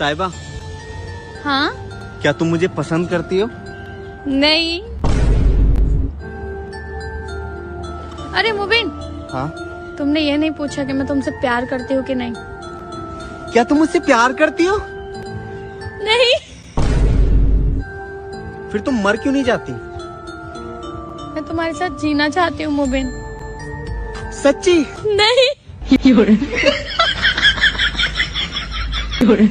साहिबा। हाँ? क्या तुम मुझे पसंद करती हो? नहीं। अरे मुबिन। हाँ? तुमने ये नहीं पूछा कि मैं तुमसे प्यार करती हूँ कि नहीं। क्या तुम मुझसे प्यार करती हो? नहीं। फिर तुम मर क्यों नहीं जाती? मैं तुम्हारे साथ जीना चाहती हूँ मुबिन। सच्ची? नहीं। どれ。